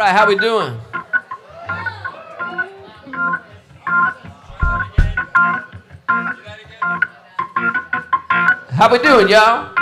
right, how we doing? How we doing, y'all?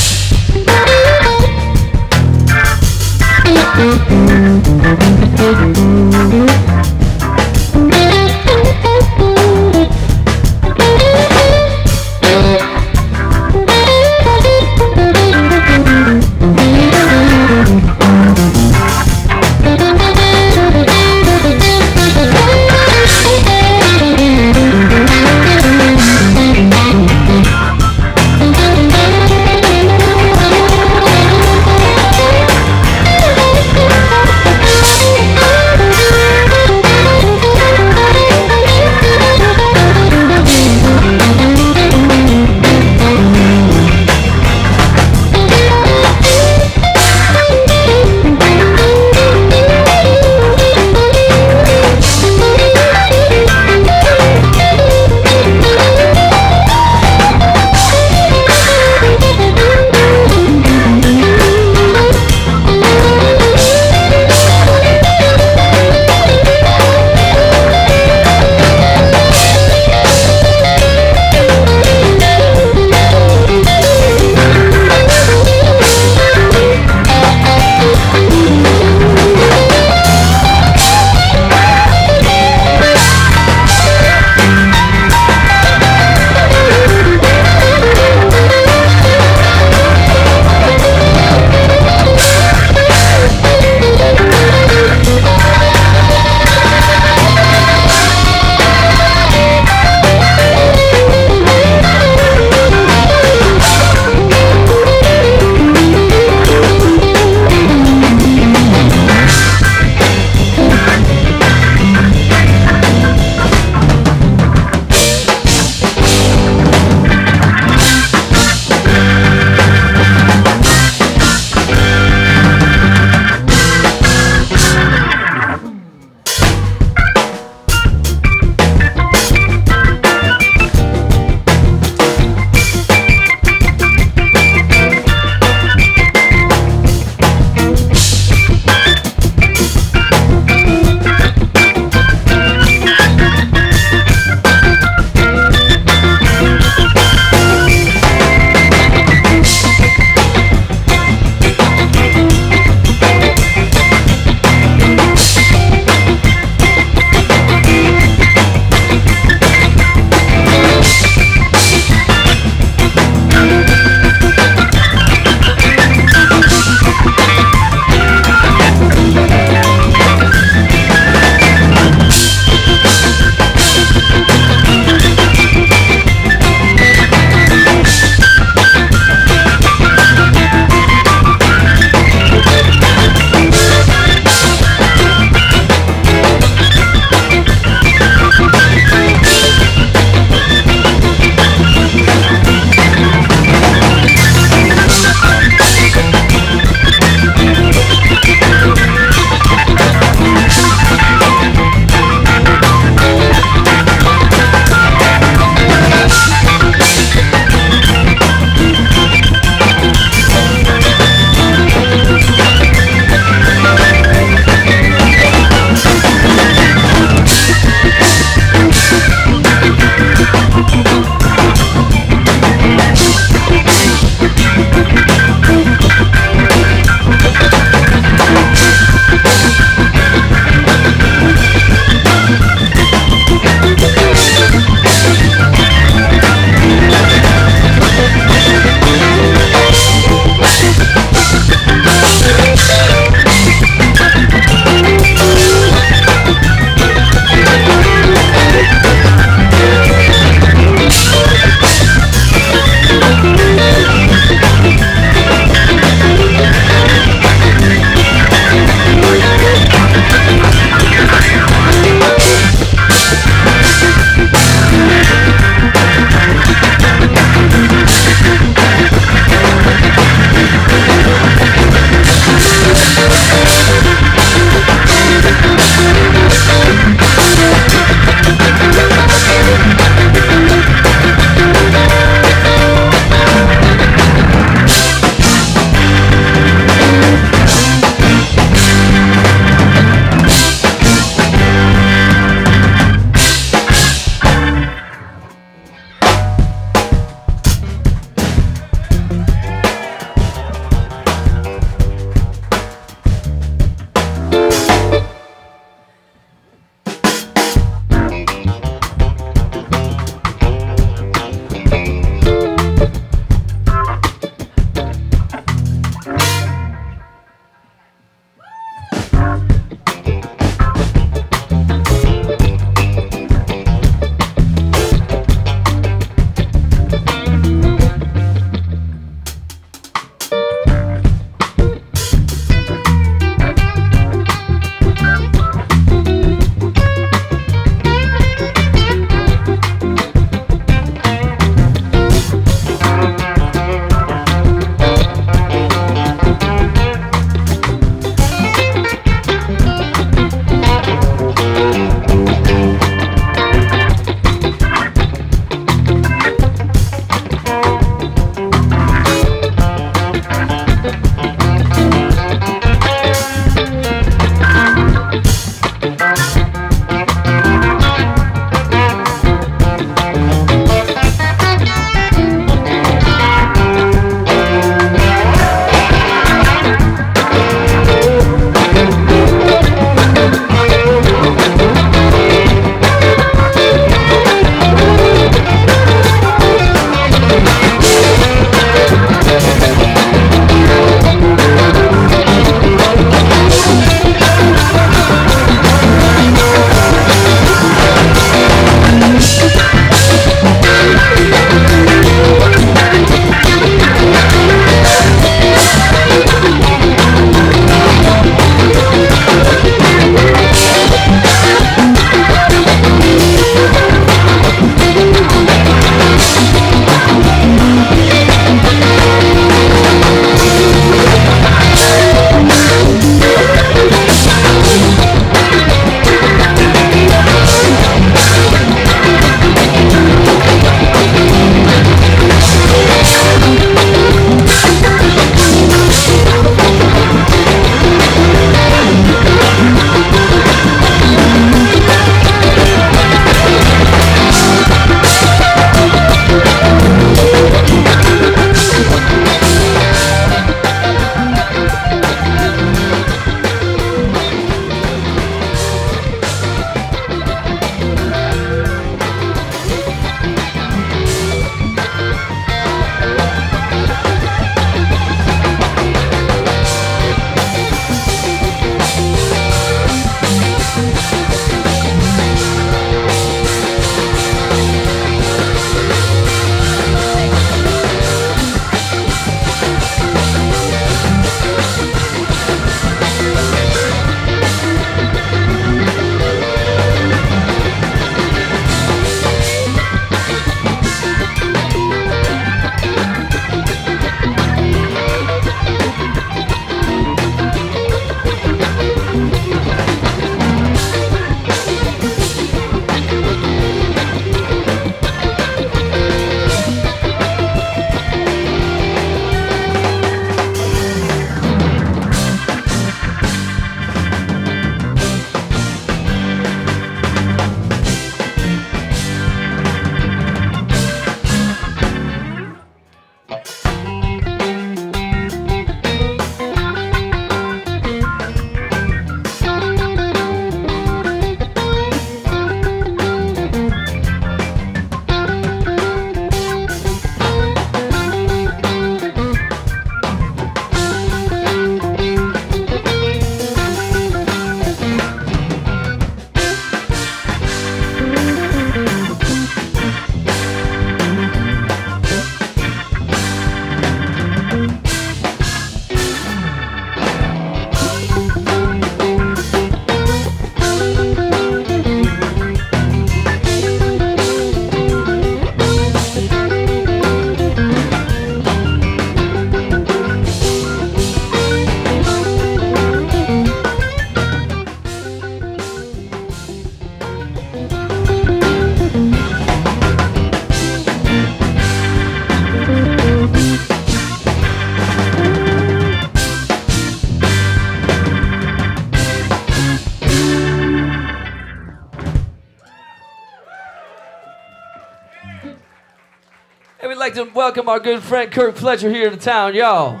welcome our good friend Kirk Fletcher here to town, y'all.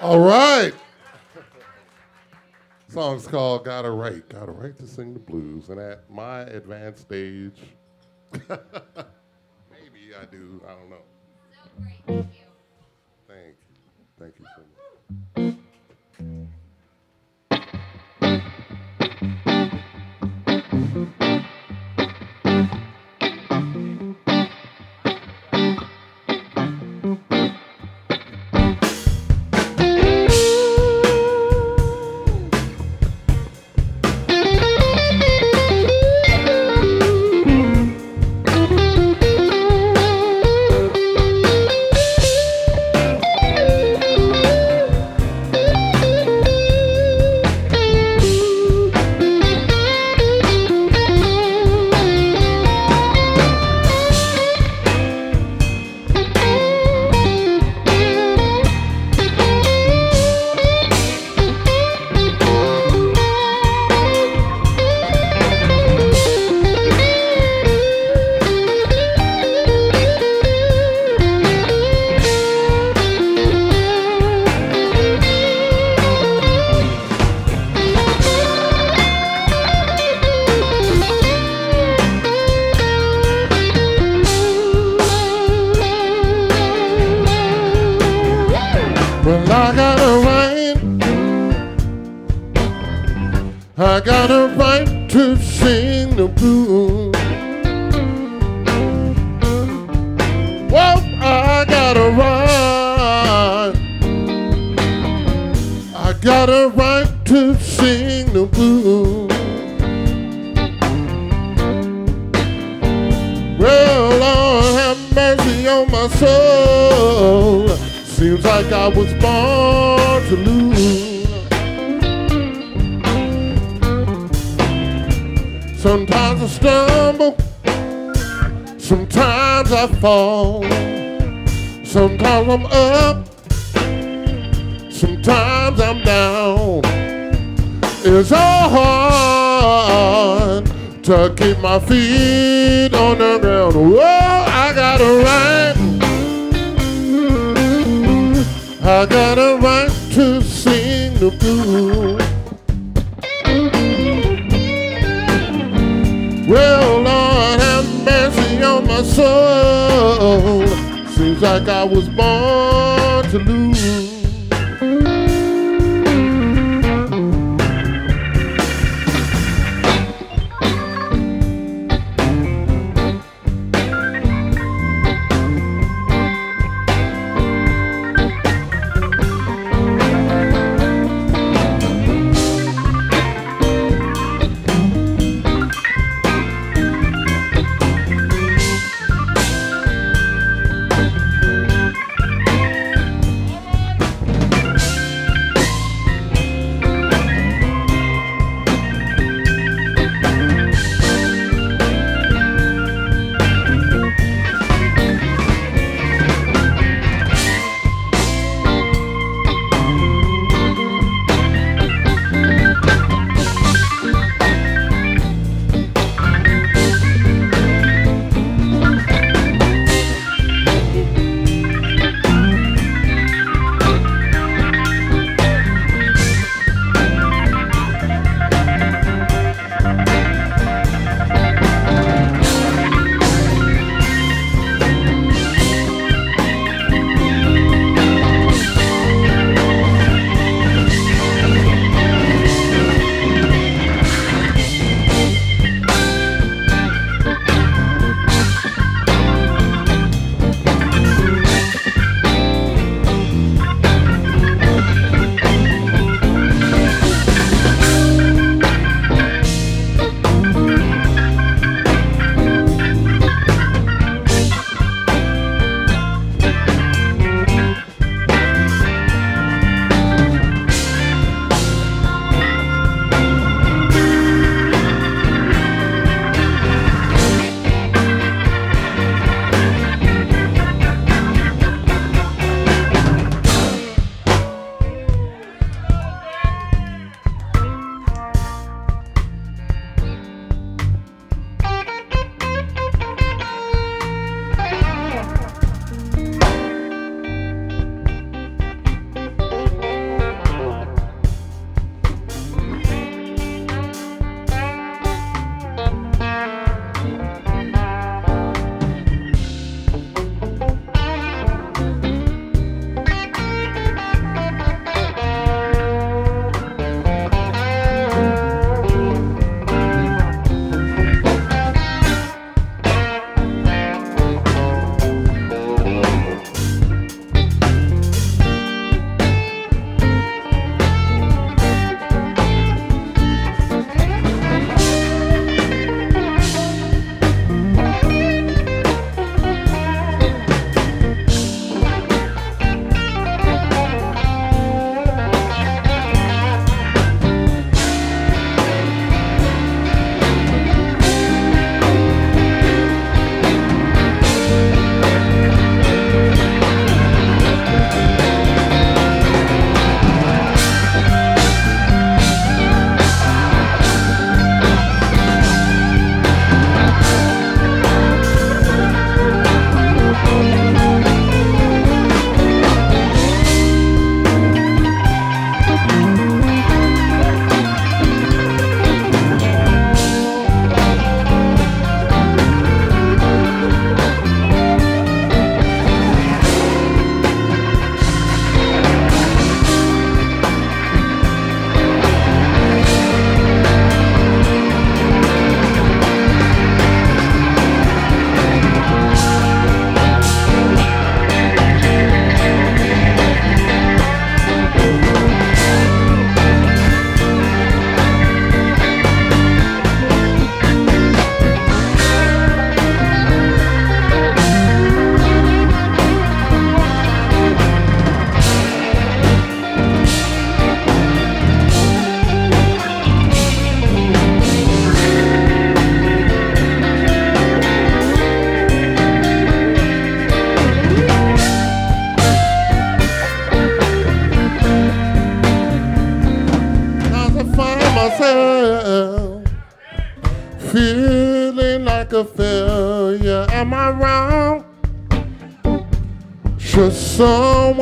All right. Song's called Got a Right. Got a Right to Sing the Blues. And at my advanced age, maybe I do, I don't know.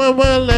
Someone will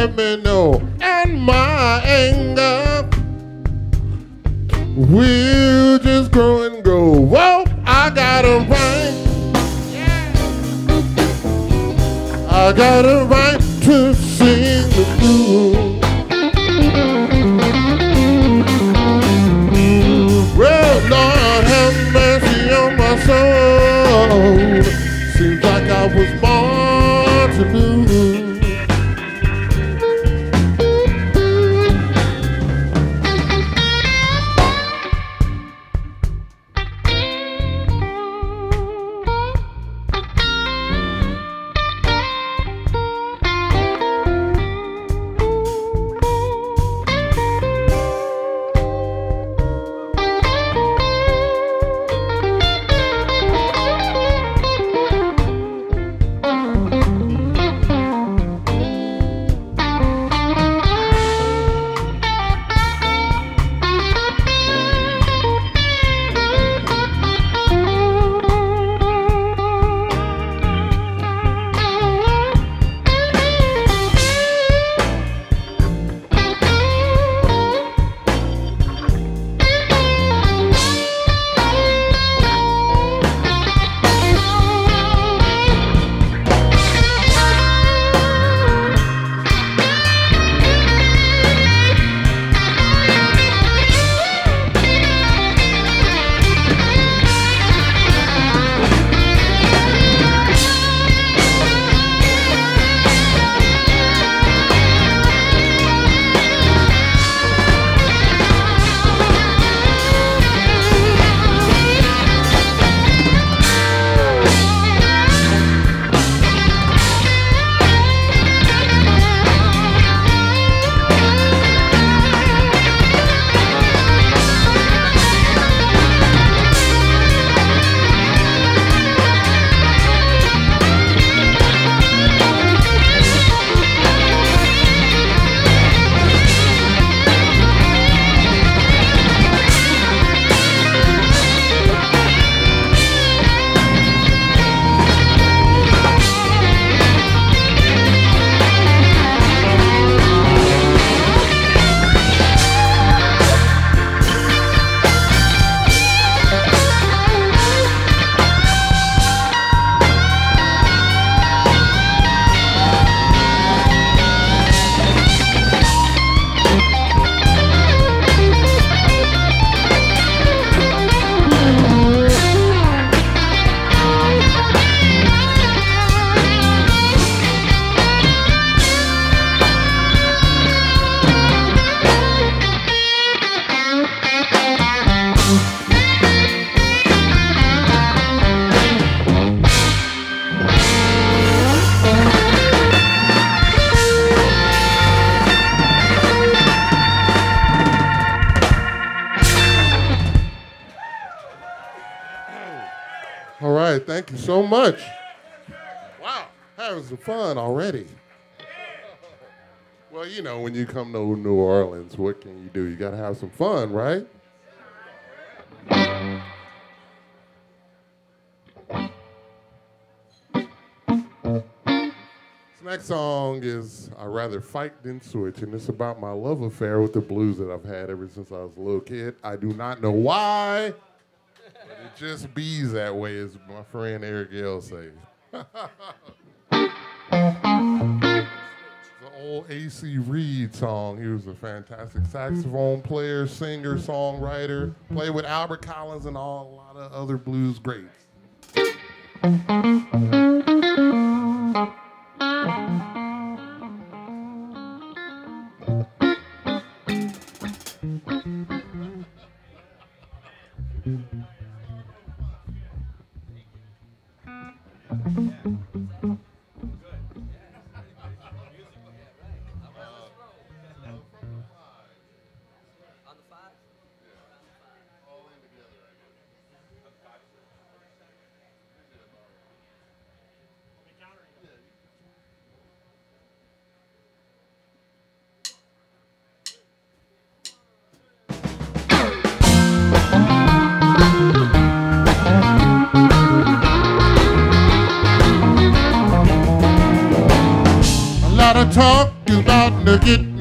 come to New Orleans, what can you do? You got to have some fun, right? This next song is I Rather Fight Than Switch, and it's about my love affair with the blues that I've had ever since I was a little kid. I do not know why, but it just bees that way, as my friend Eric Gale says. old A.C. Reed song. He was a fantastic saxophone player, singer, songwriter. Played with Albert Collins and all a lot of other blues greats. To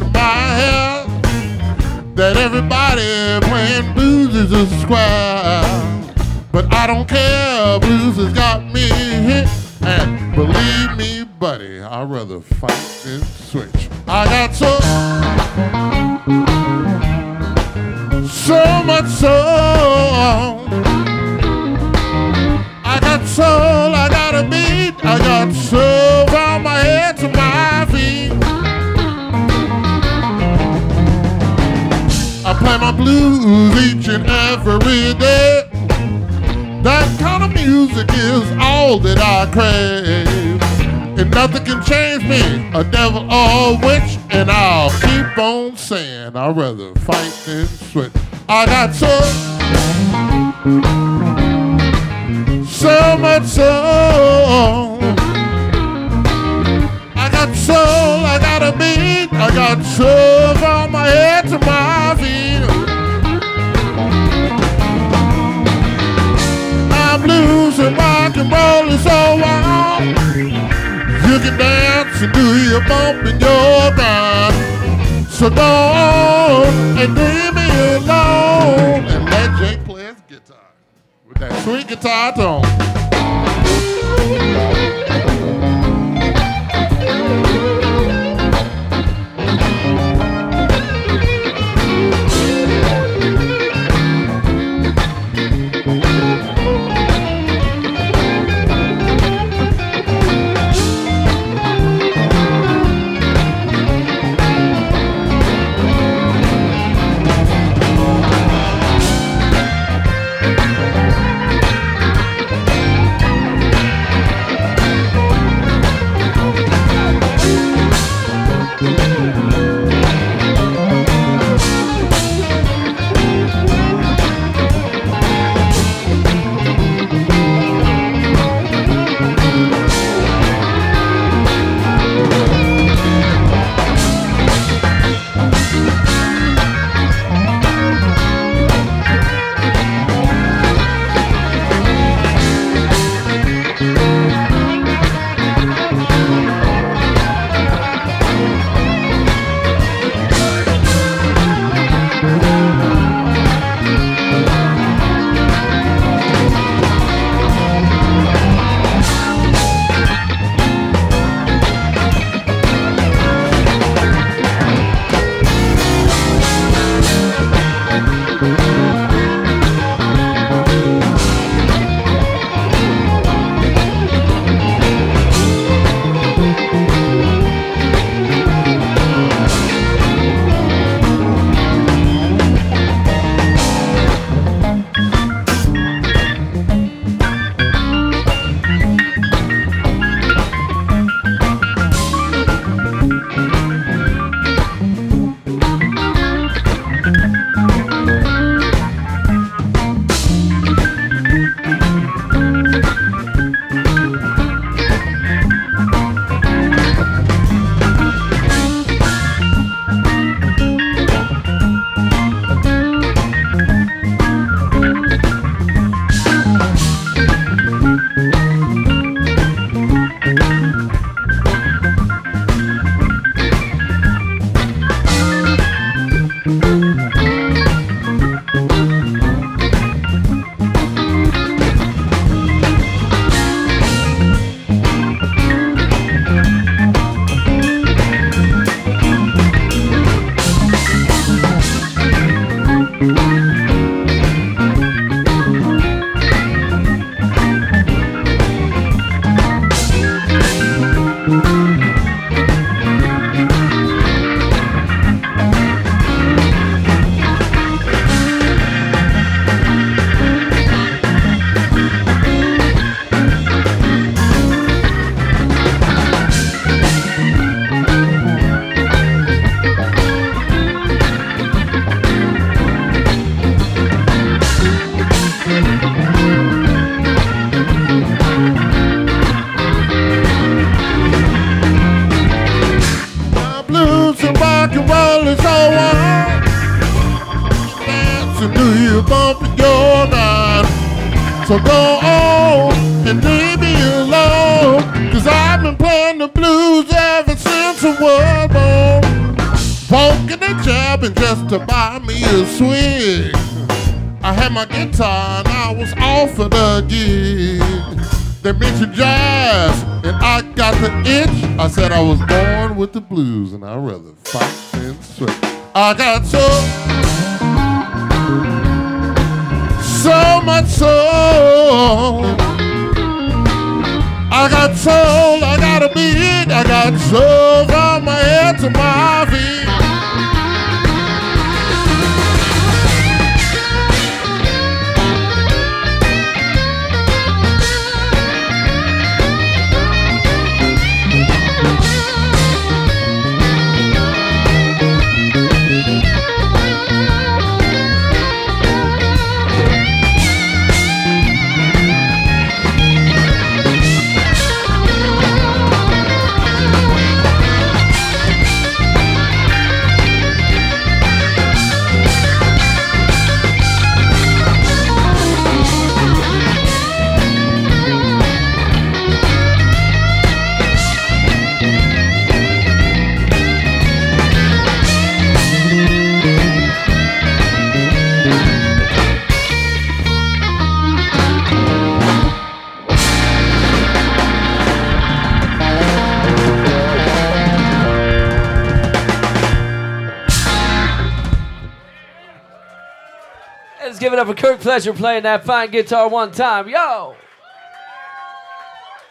for playing that fine guitar one time. Yo!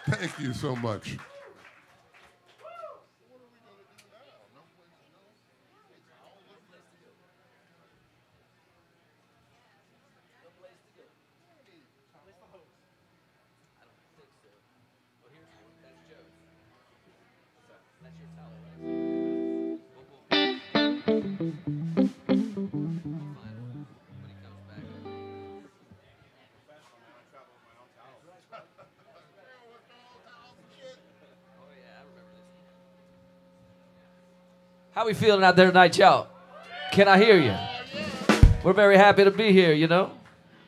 Thank you so much. We feeling out there tonight, y'all? Can I hear you? We're very happy to be here, you know?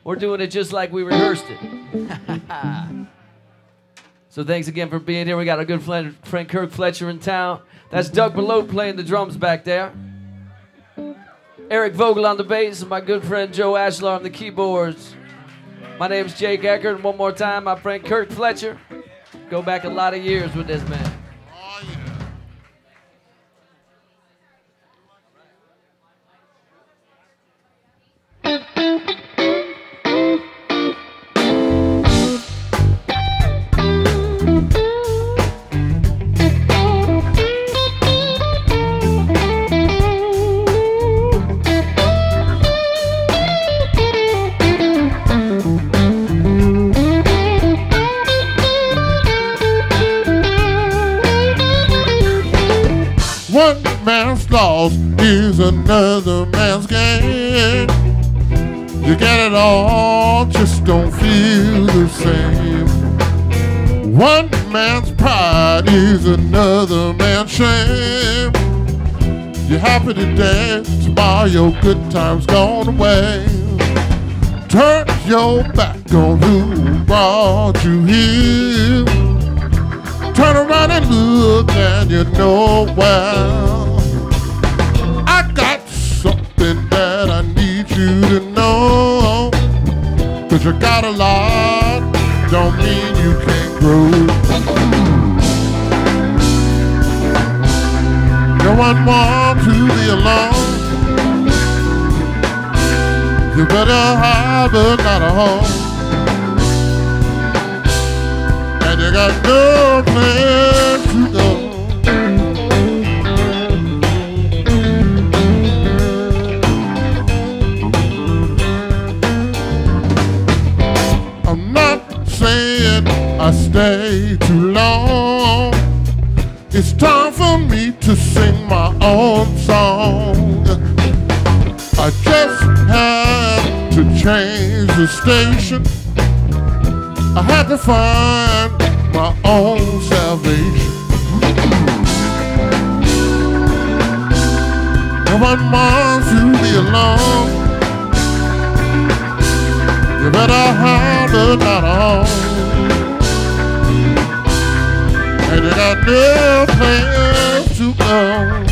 We're doing it just like we rehearsed it. so thanks again for being here. We got our good friend, friend Kirk Fletcher in town. That's Doug Belote playing the drums back there. Eric Vogel on the bass, and my good friend Joe Ashlar on the keyboards. My name's Jake Eckert, and one more time, my friend Kirk Fletcher. Go back a lot of years with this man. One man's loss is another man's gain. You get it all, just don't feel the same. One man's pride is another man's shame. You're happy today, tomorrow your good time's gone away. Turn your back on who brought you here. Turn around and look and you know well. You got a lot, don't mean you can't grow. No one wants to be alone. You better have a kind of home. and you got no place to go. Stay too long. It's time for me to sing my own song. I just had to change the station. I had to find my own salvation. No one wants to be alone. You better a night home. You got no place to go.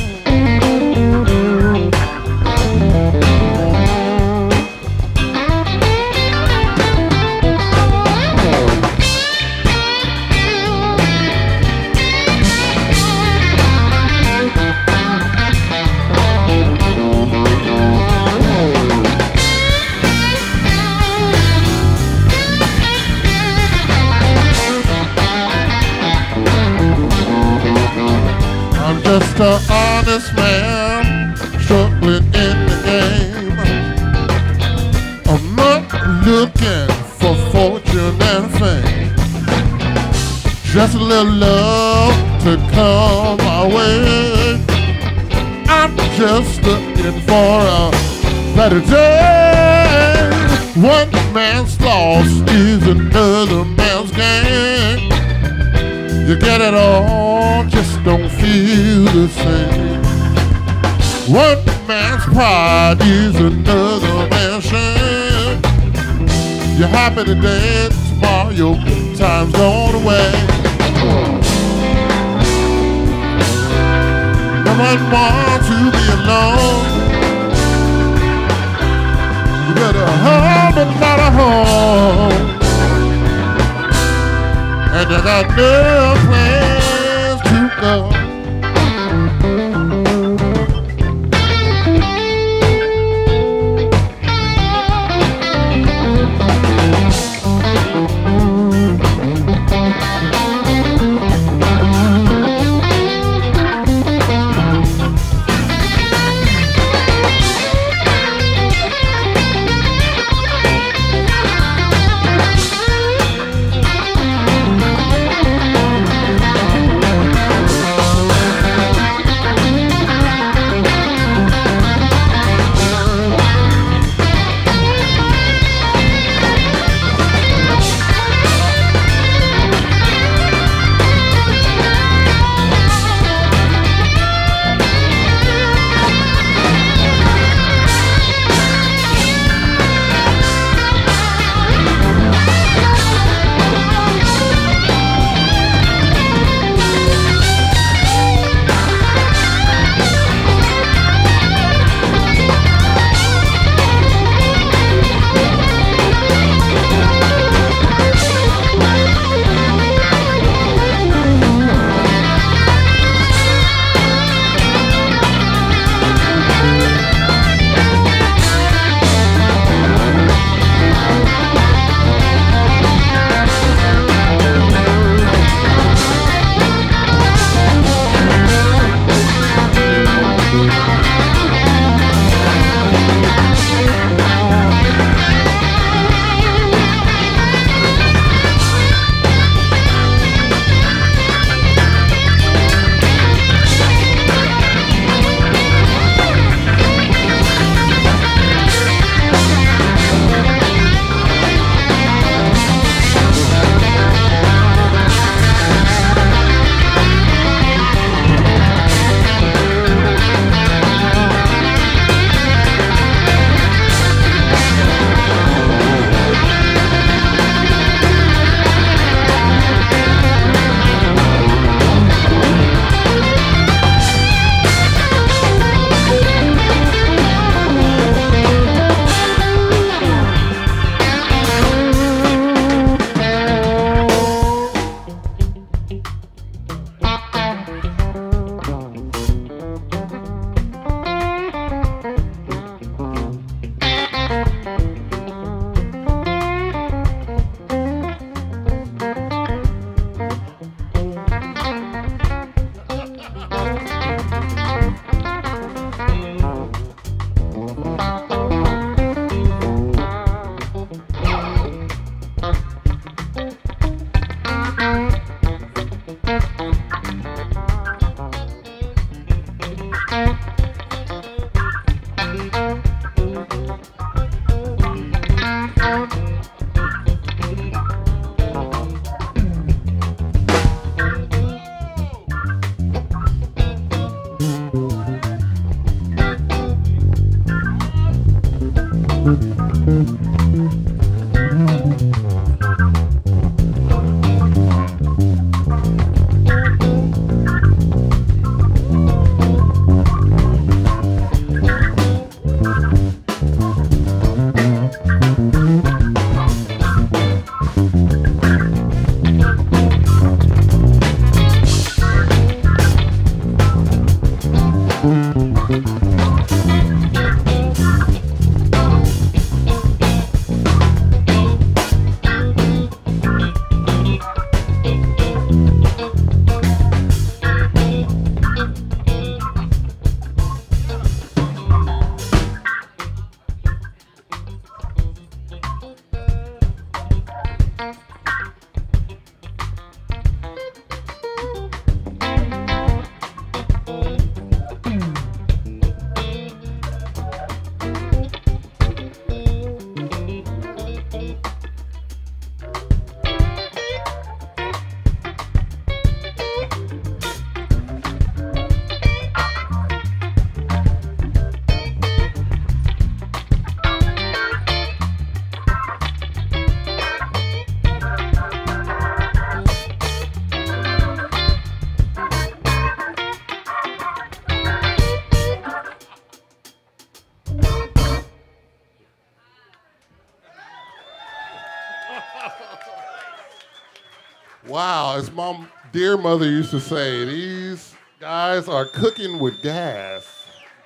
as my dear mother used to say, these guys are cooking with gas,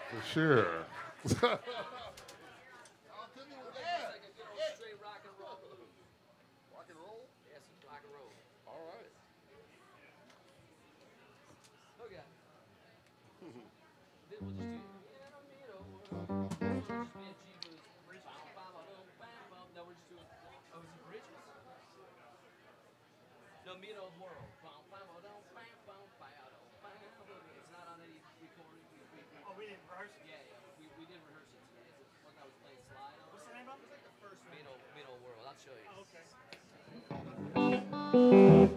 for sure. All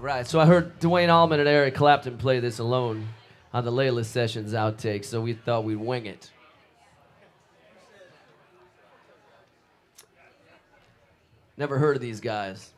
right, so I heard Duane Allman and Eric Clapton play this alone on the Layla Sessions outtake, so we thought we'd wing it. Never heard of these guys.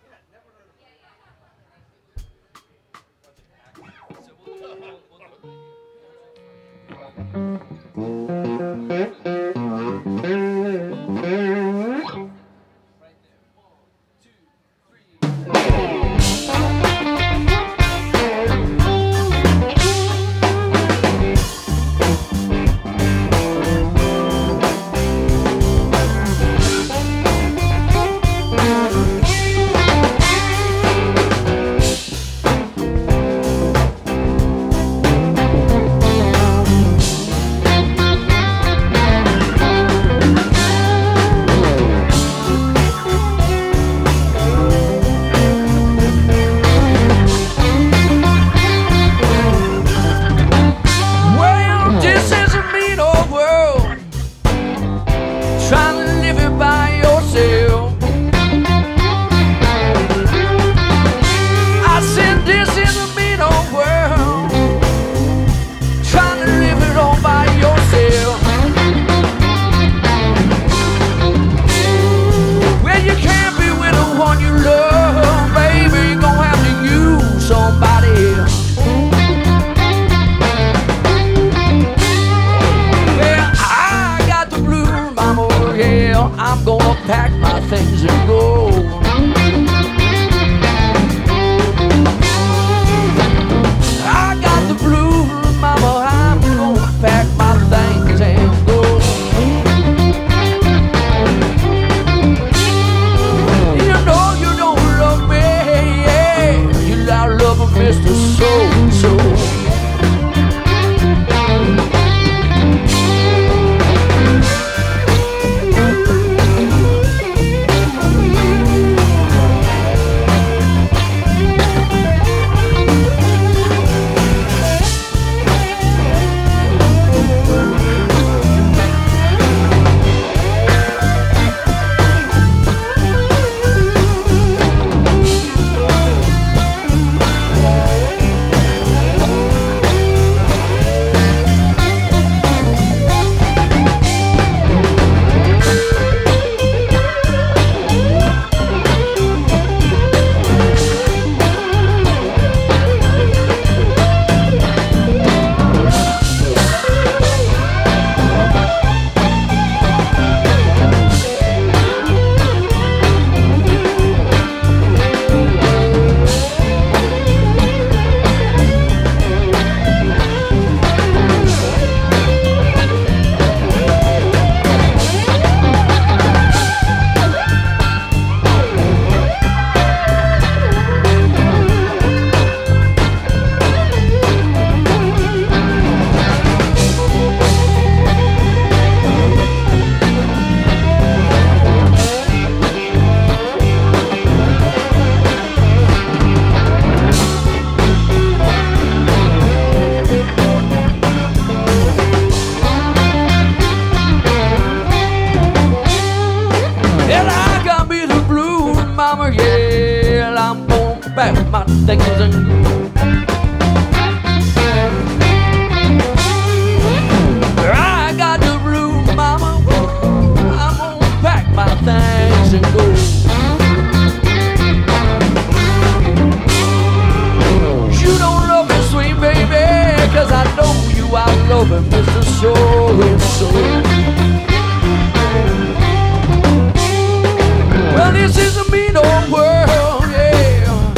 Well, this is a mean old world, yeah.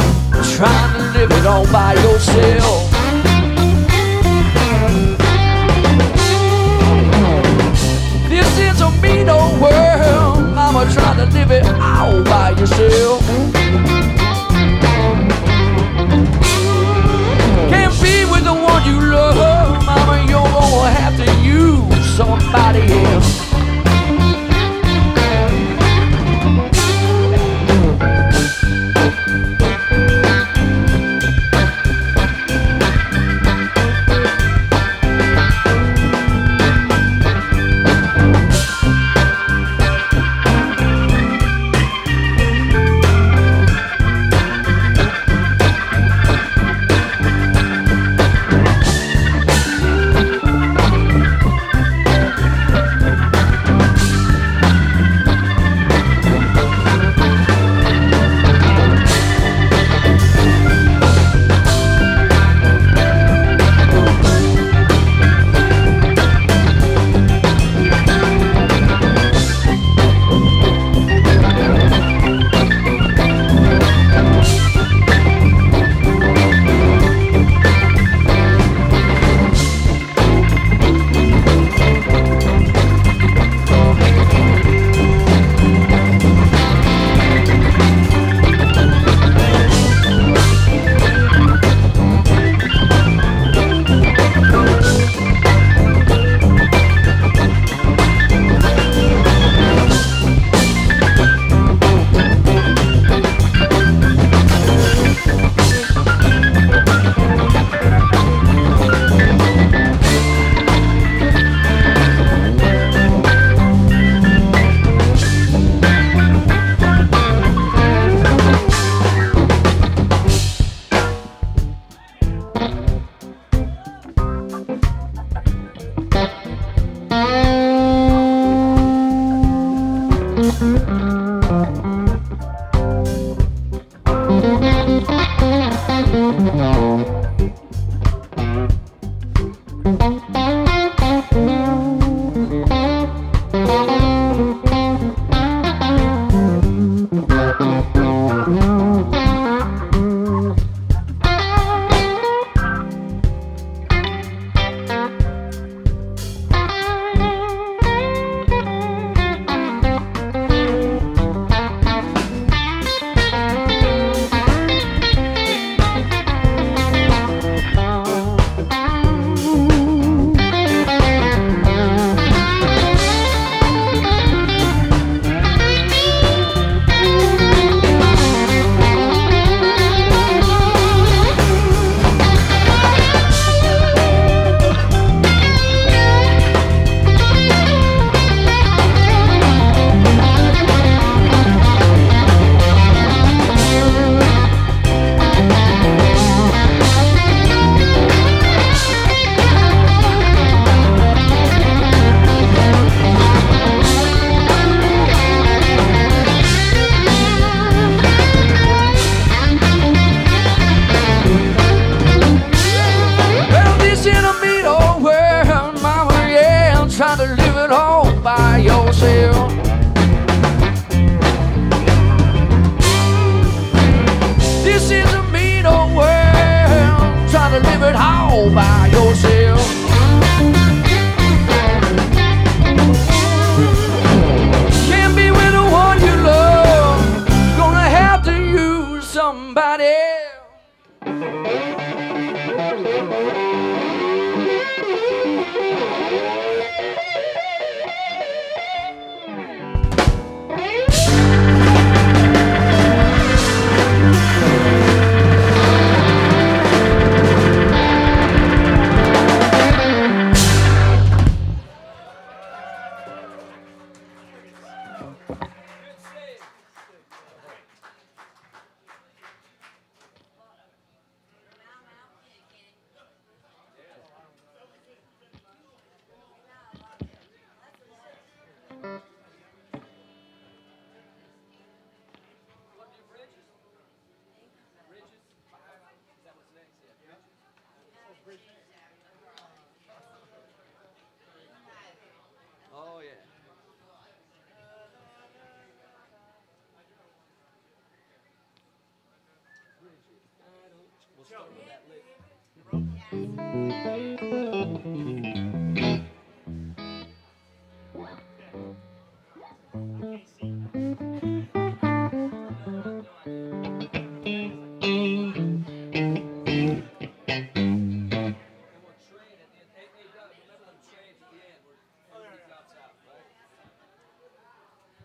Trying to live it all by yourself. This is a mean old world, mama, trying to live it all by yourself. Can't be with the one you love, mama, you're gonna have to use somebody else.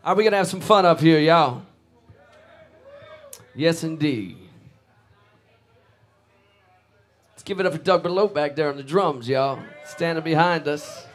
Are we going to have some fun up here, y'all? Yes, indeed give it up for Doug Belote back there on the drums, y'all. Standing behind us.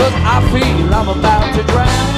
Cause I feel I'm about to drown.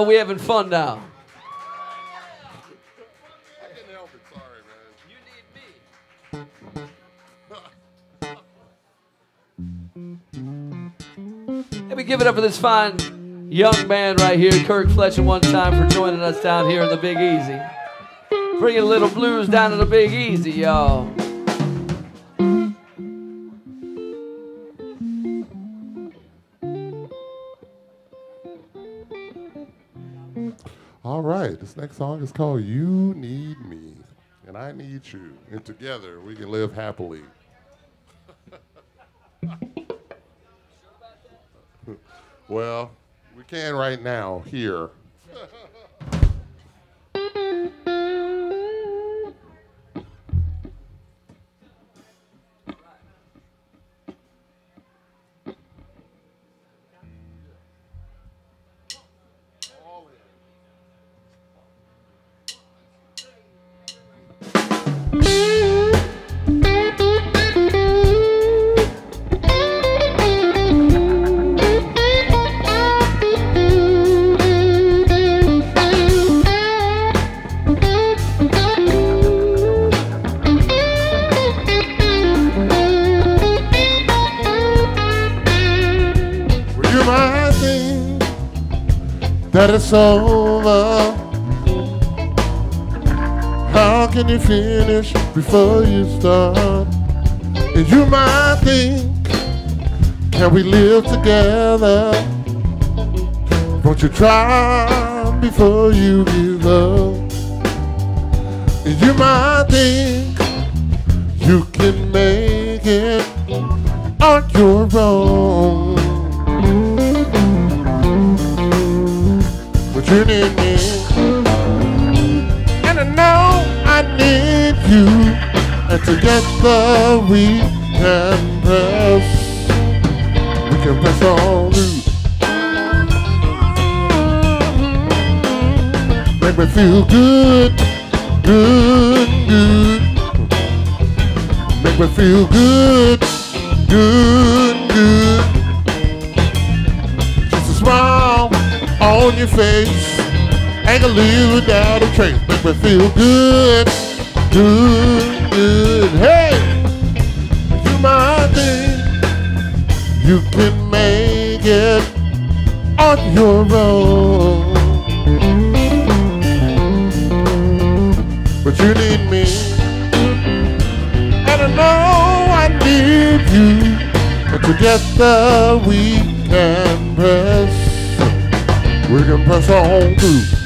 Oh, we having fun now. Let me give it up for this fine young man right here, Kirk Fletcher, one time for joining us down here in the Big Easy. Bringing a little blues down to the Big Easy, y'all. All right, this next song is called You Need Me, and I Need You. And together we can live happily. well, we can right now, here. it's over. How can you finish before you start? And you might think, Can we live together? Won't you try before you give up? And you might think you can make it on your own. Need me. And I know I need you. And together we can press. We can press on through. Make me feel good, good, good. Make me feel good, good, good. On your face. Ain't gonna leave without a trace. Make me feel good, good, good. Hey, you my thing. You can make it on your own. But you need me. And I know I need you. But together we can. We can press on through.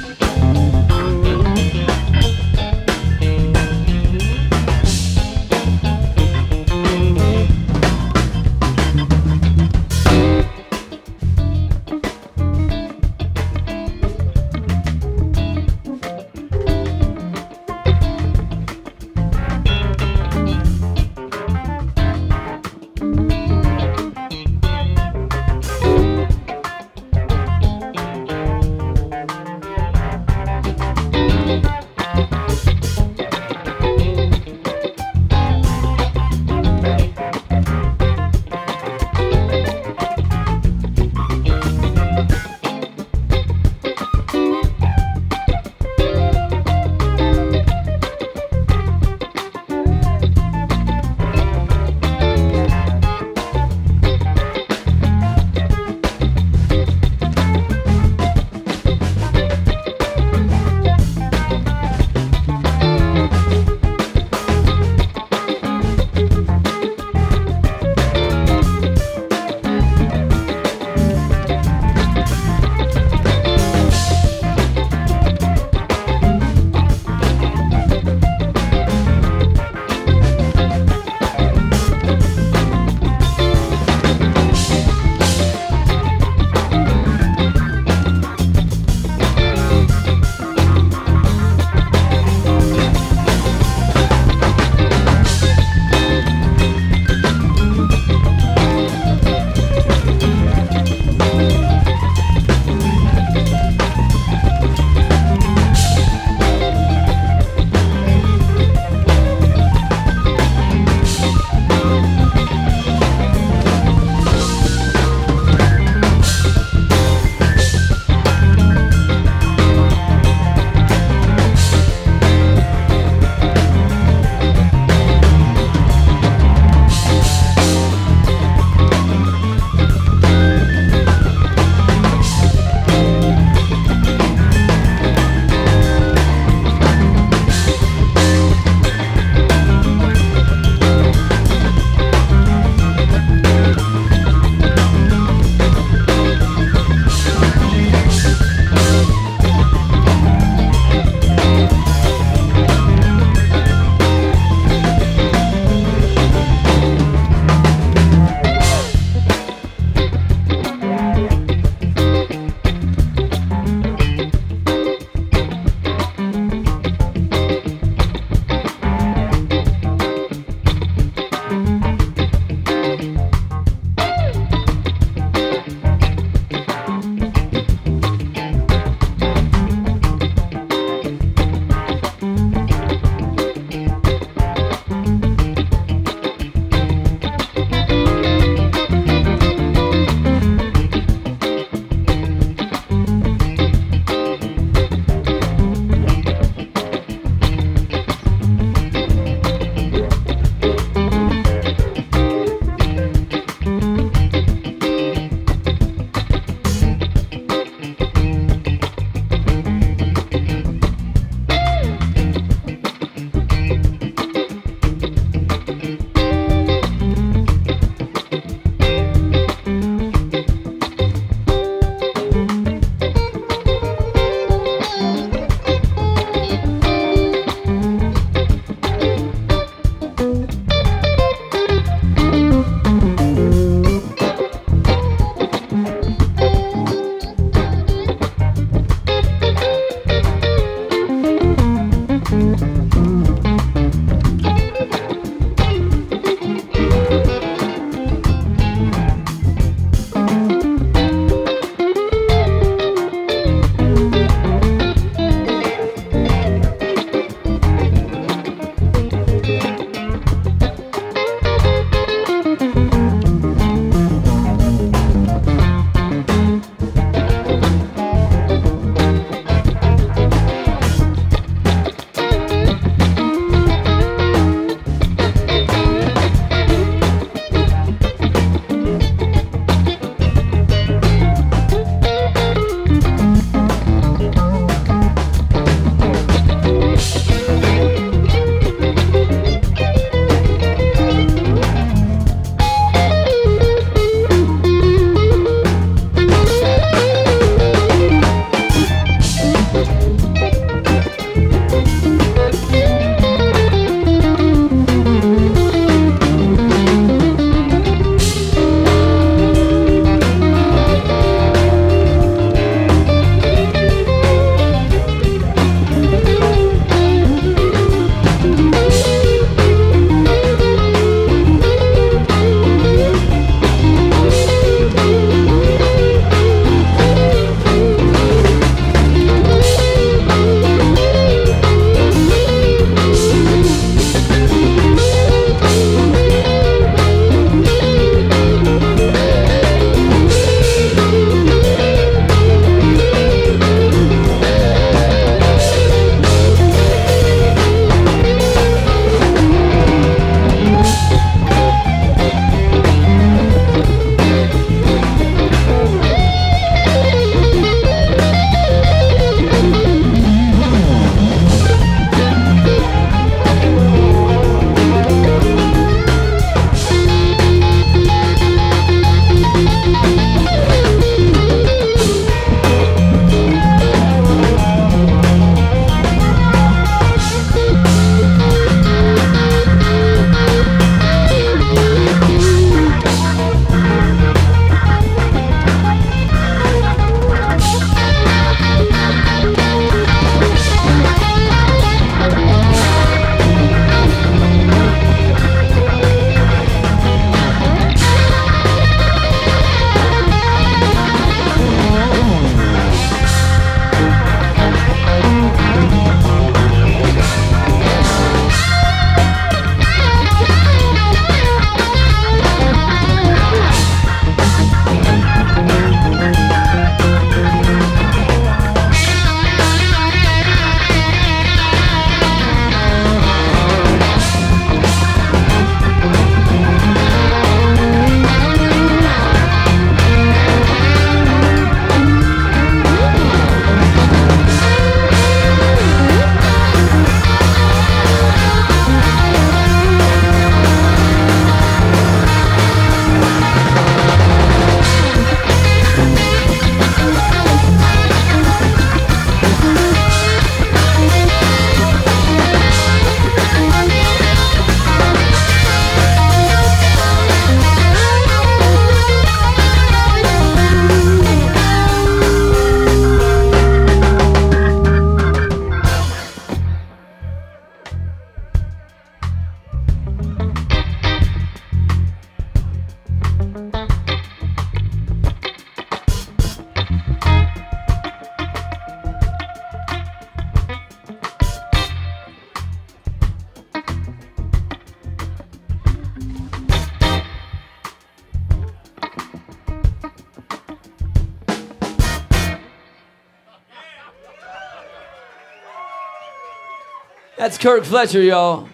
Kirk Fletcher, y'all.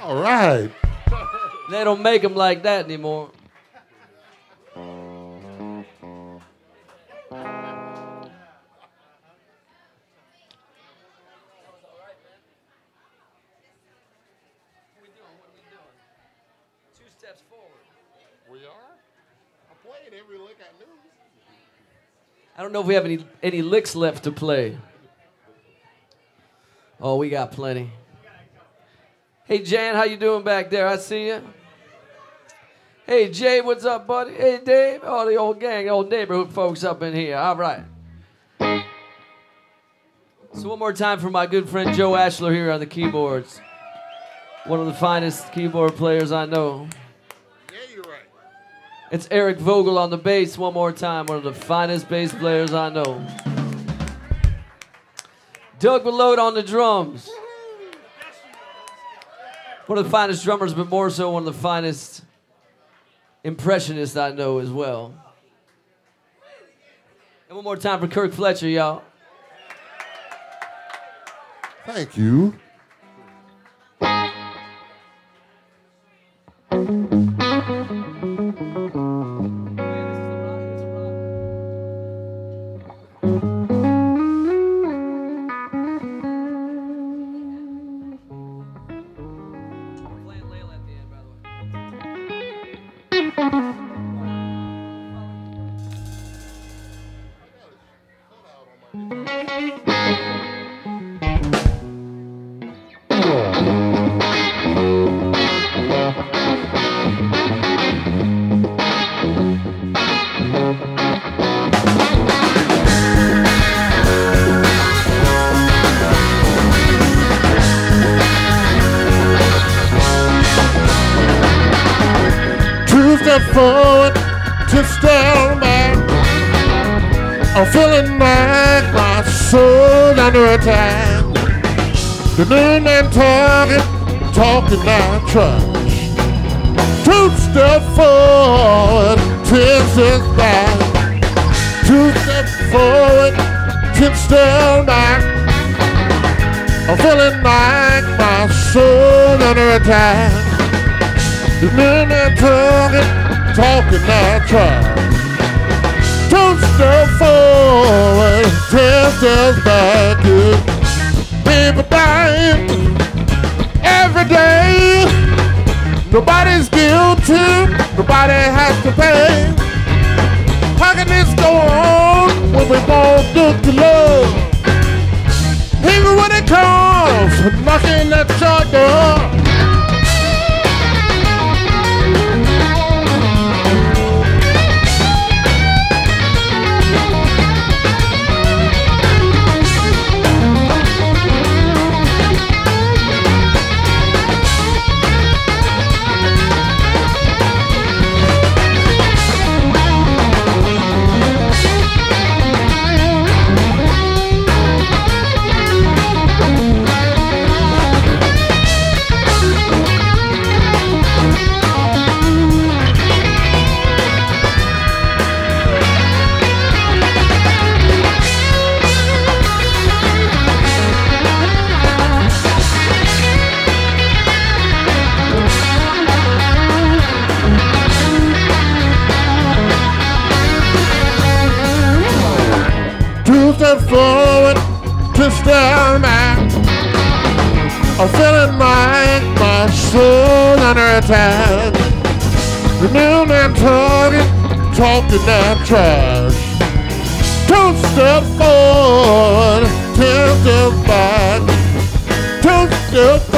All right. They don't make them like that anymore. Two steps forward. We are? I played every lick I knew. I don't know if we have any any licks left to play. Oh, we got plenty. Hey Jan, how you doing back there? I see you. Hey Jay, what's up, buddy? Hey Dave, all the old gang, old neighborhood folks up in here. All right. So one more time for my good friend Joe Ashlar here on the keyboards. One of the finest keyboard players I know. Yeah, you're right. It's Eric Vogel on the bass one more time, one of the finest bass players I know. Doug Belote on the drums. One of the finest drummers, but more so one of the finest impressionists I know as well. And one more time for Kirk Fletcher, y'all. Thank you. Trash. Two step forward, ten steps back. Two step forward, ten steps back. I'm feeling like my soul under attack. The men are talking, talking that trash. Two steps forward, ten steps back. Nobody's guilty, nobody has to pay. How can this go on when we won't to love? Even when it comes knocking at your door. I'm feeling like my soul under attack. The new man talking, talking that trash. Two step forward, ten steps back. Two steps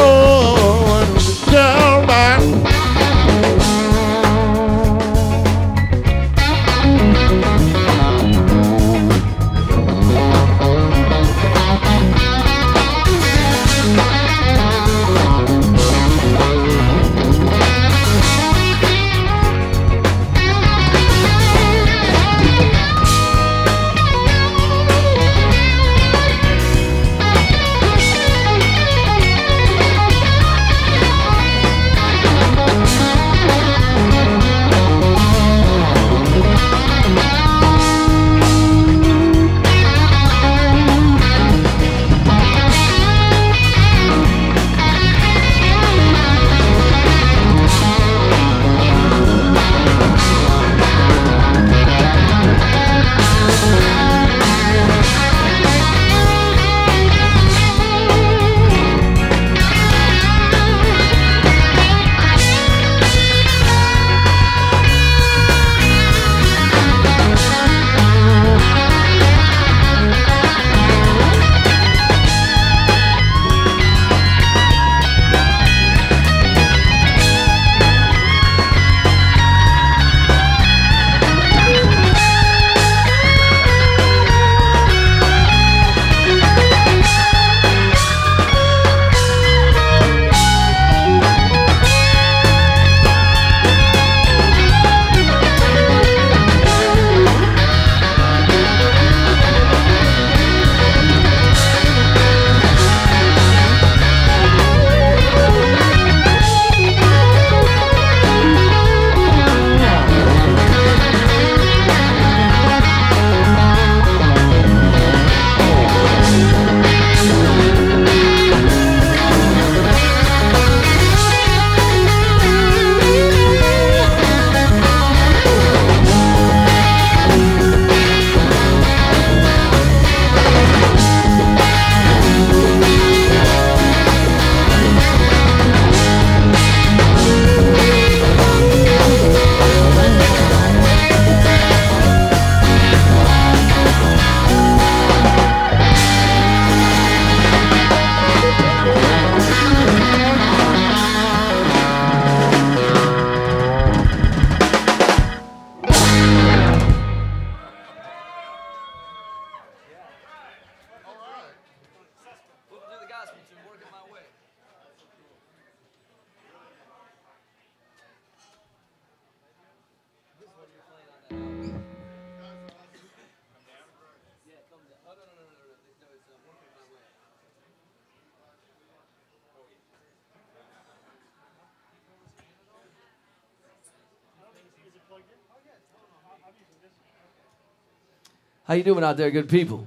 doing out there, good people?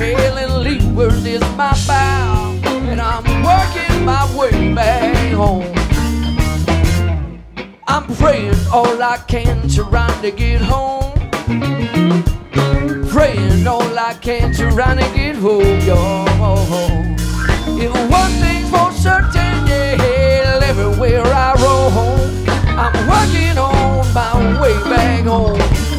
trailing leeward is my bow, and I'm working my way back home. I'm praying all I can, to trying to get home. Praying all I can, to trying to get home, y'all. If one thing's for certain, yeah, everywhere I roam, I'm working on my way back home.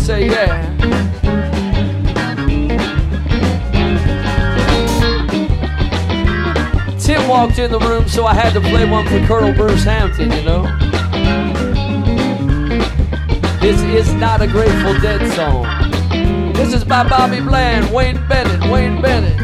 say yeah. Tim walked in the room, so I had to play one for Colonel Bruce Hampton, you know? This is not a Grateful Dead song. This is by Bobby Bland, Wayne Bennett, Wayne Bennett.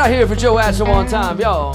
Get out here for Joe Ashlar one time, y'all.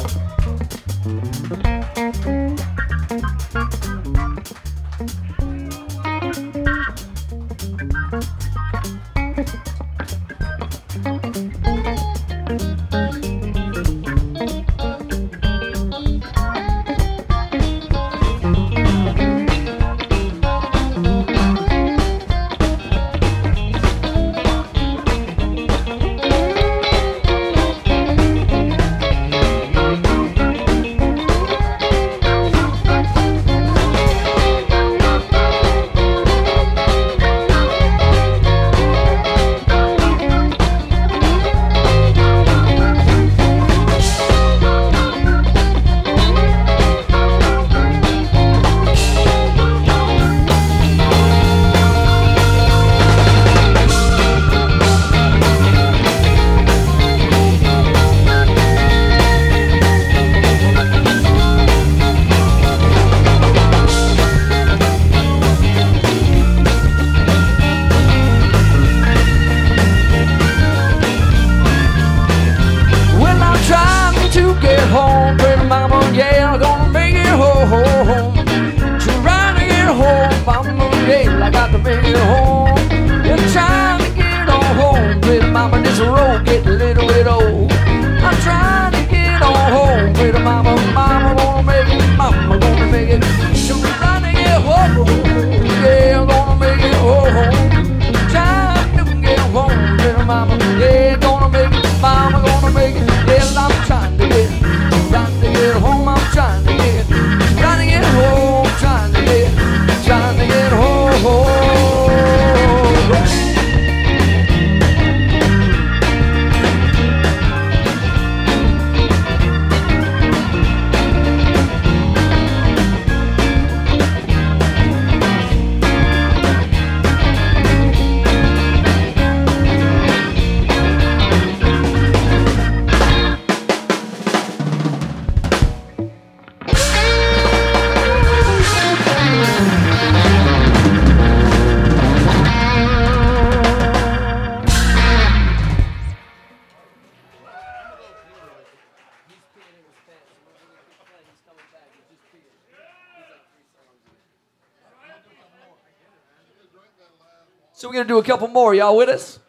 y'all with us?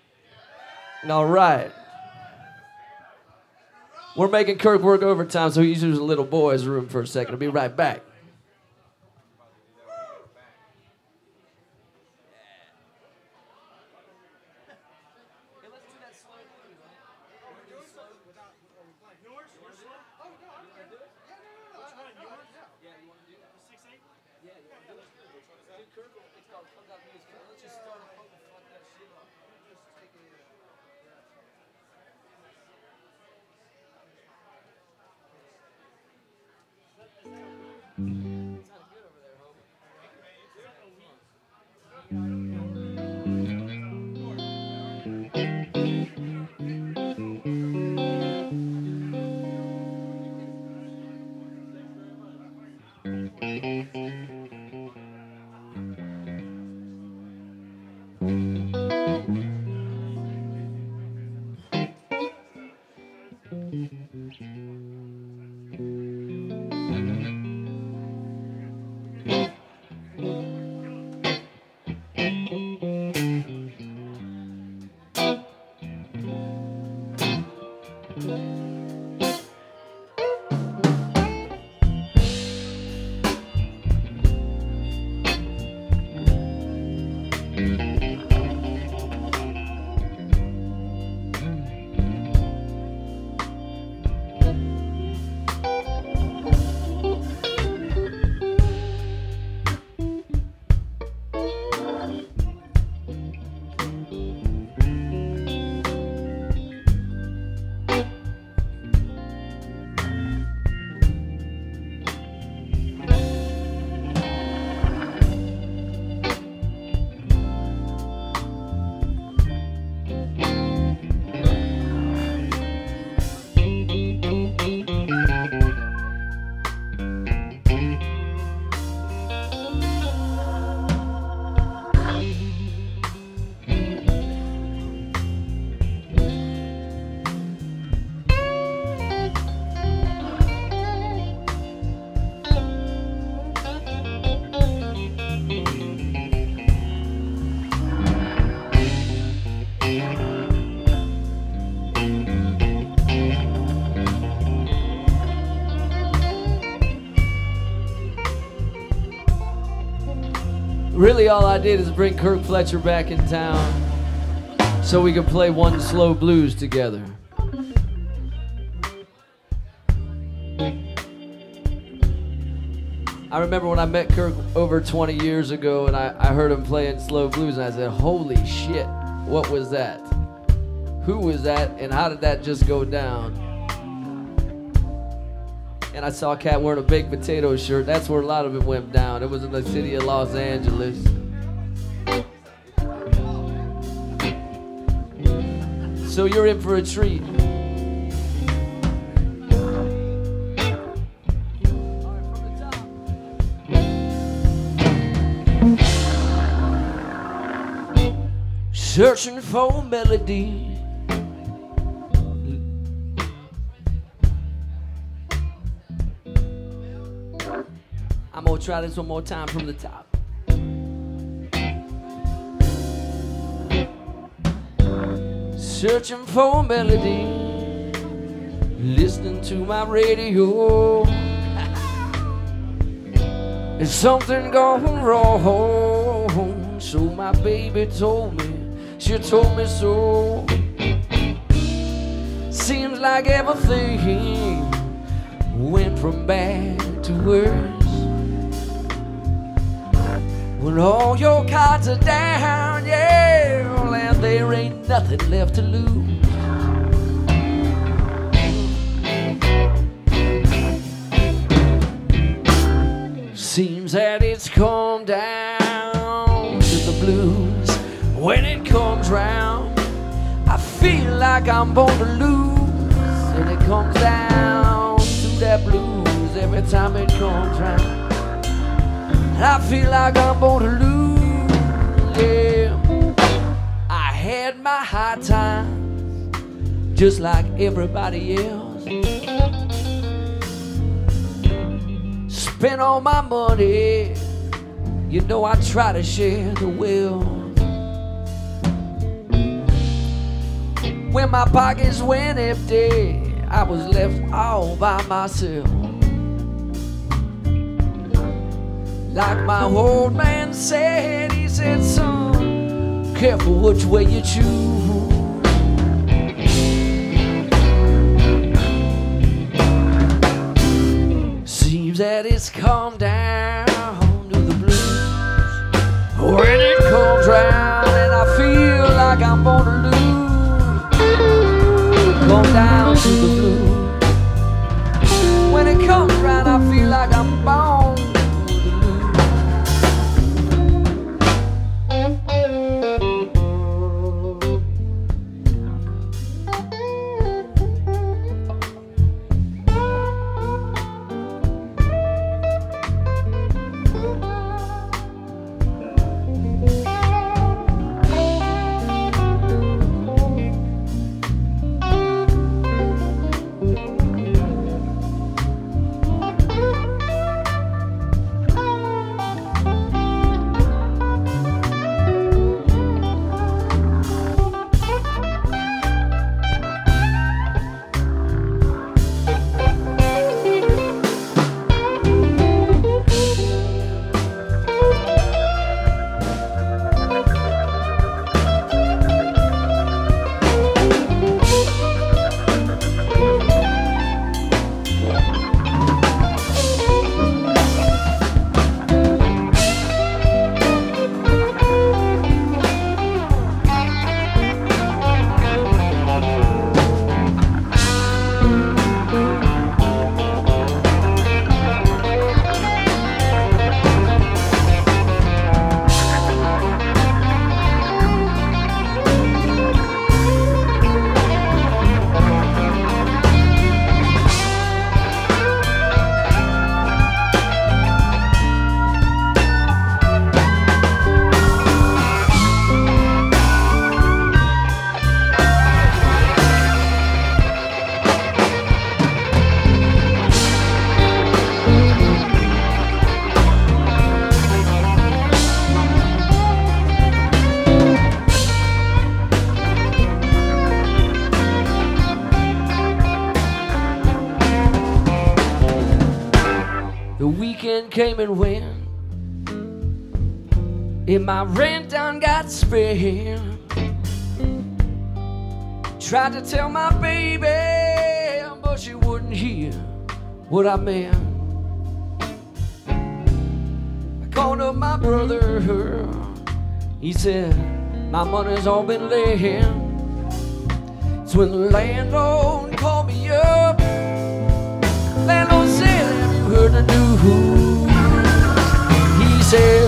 All right. We're making Kirk work overtime, so he's using little boy's room for a second. I'll be right back. All I did is bring Kirk Fletcher back in town so we could play one slow blues together. I remember when I met Kirk over 20 years ago and I, I heard him playing slow blues and I said, Holy shit, what was that? Who was that and how did that just go down? And I saw a cat wearing a baked potato shirt. That's where a lot of it went down. It was in the city of Los Angeles. So you're in for a treat. Searching for melody. Try this one more time from the top. Searching for a melody, listening to my radio. Is something going wrong? So my baby told me, she told me so. Seems like everything went from bad to worse. When all your cards are down, yeah, and there ain't nothing left to lose. Seems that it's come down to the blues. When it comes round, I feel like I'm born to lose. And it comes down to that blues every time it comes round. I feel like I'm to lose. Yeah, I had my high times, just like everybody else. Spent all my money, you know I try to share the wealth. When my pockets went empty, I was left all by myself. Like my old man said, he said, son, careful which way you choose. Seems that it's come down to the blues. When it comes round and I feel like I'm to lose. Come down to the blues. When it comes round, I feel like I'm born My rent done got spent. Tried to tell my baby, but she wouldn't hear what I meant. I called up my brother. He said, My money's all been lent. So when the landlord called me up, landlord said, Have you heard the news? He said,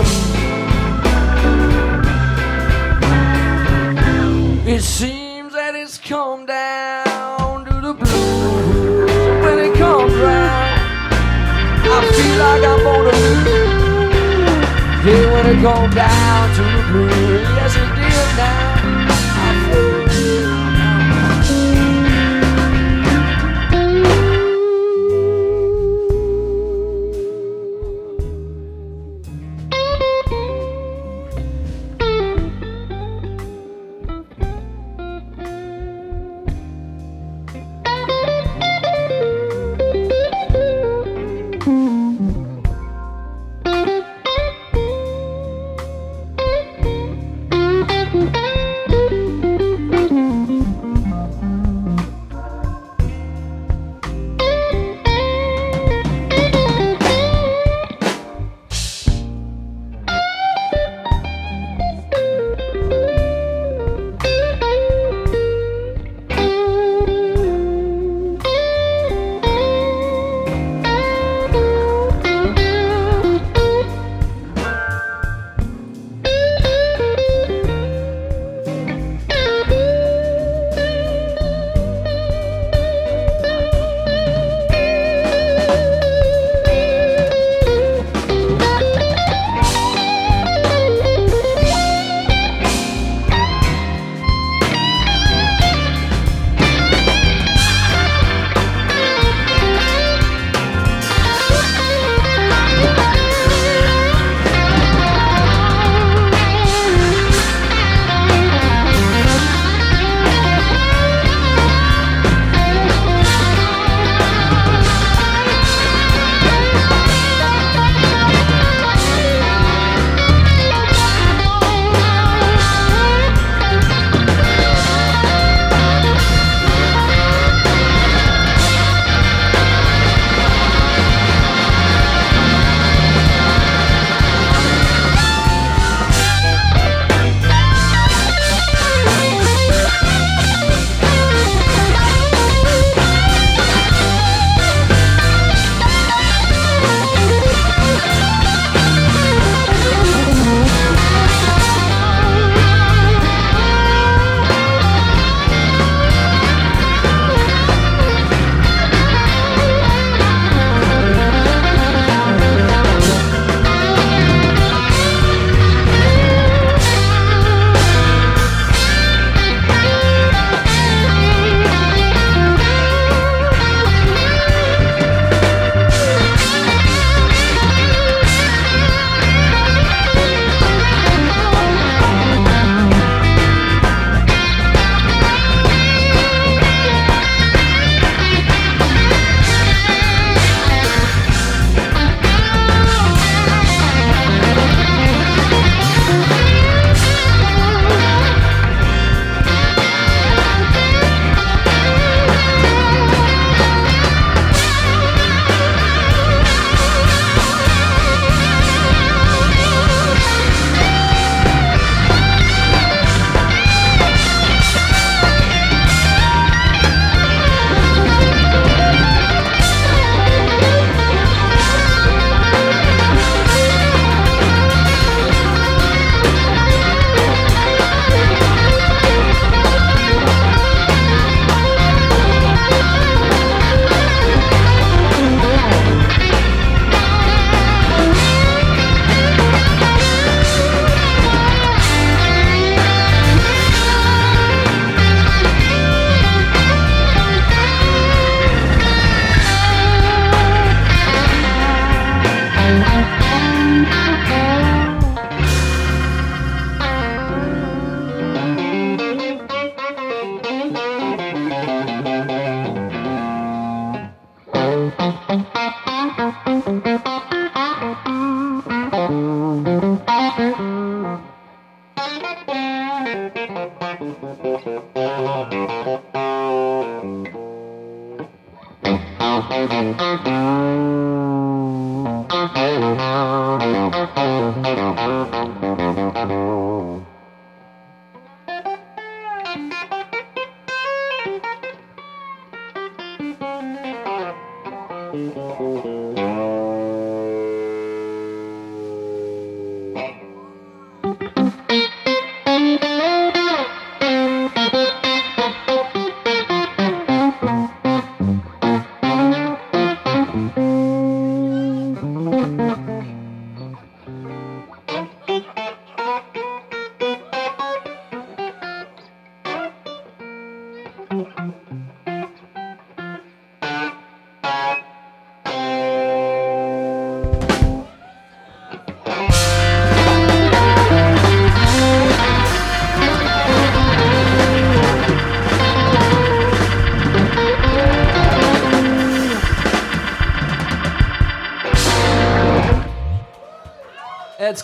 Comes down to the blues,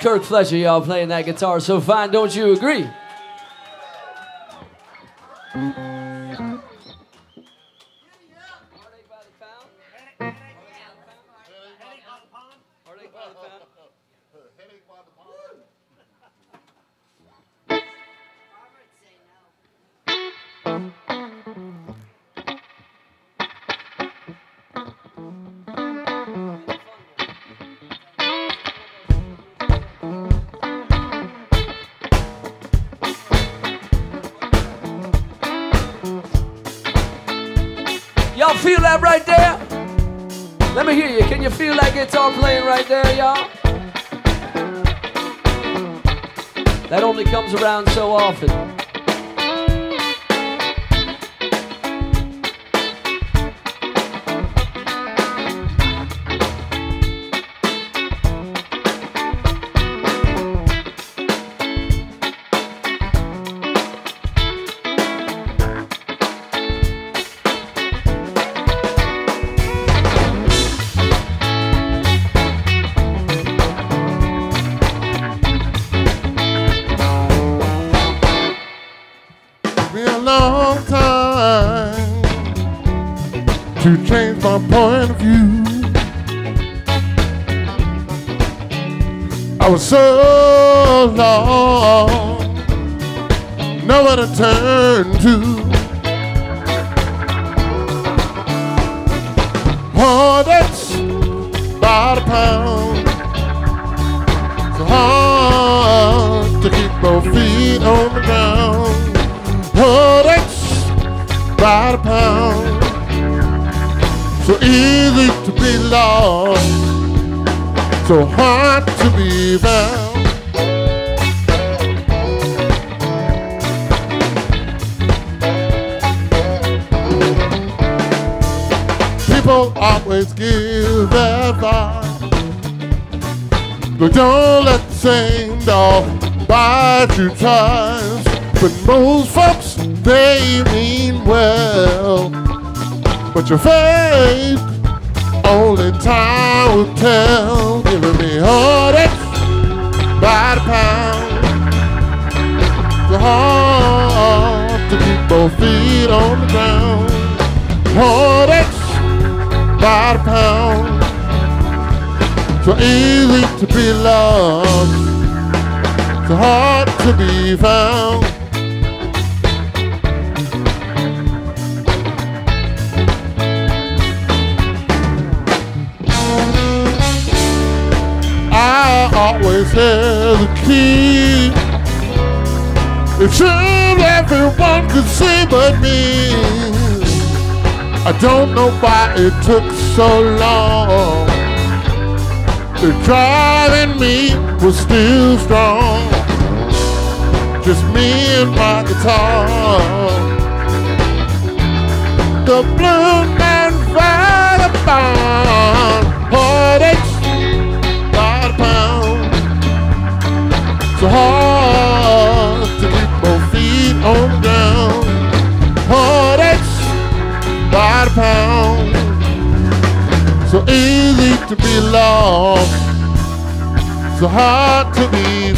Kirk Fletcher, y'all, playing that guitar so fine, don't you agree? Me hear you. Can you feel that guitar playing right there, y'all? That only comes around so often. Point of view. I was so long, nowhere to turn to. That's by the pound. So hard to keep both feet on the ground. That's by the pound. So easy to be lost, so hard to be found. People always give advice, but don't let the same dog bite you twice. But most folks, they mean well. But your faith, only time will tell. Giving me heartaches by the pound. So hard to keep both feet on the ground. Heartaches by the pound. So easy to be lost. So hard to be found. Had the key. It seemed everyone could see but me. I don't know why it took so long. The driving me was still strong. Just me and my guitar. The blue man vagabond. Heartaches by So hard to keep both feet on the ground. Heartaches by the pound. So easy to be lost. So hard to be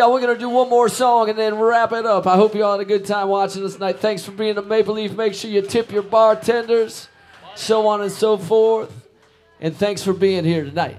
y'all, we're going to do one more song and then wrap it up. I hope y'all had a good time watching this night. Thanks for being a Maple Leaf. Make sure you tip your bartenders, so on and so forth. And thanks for being here tonight.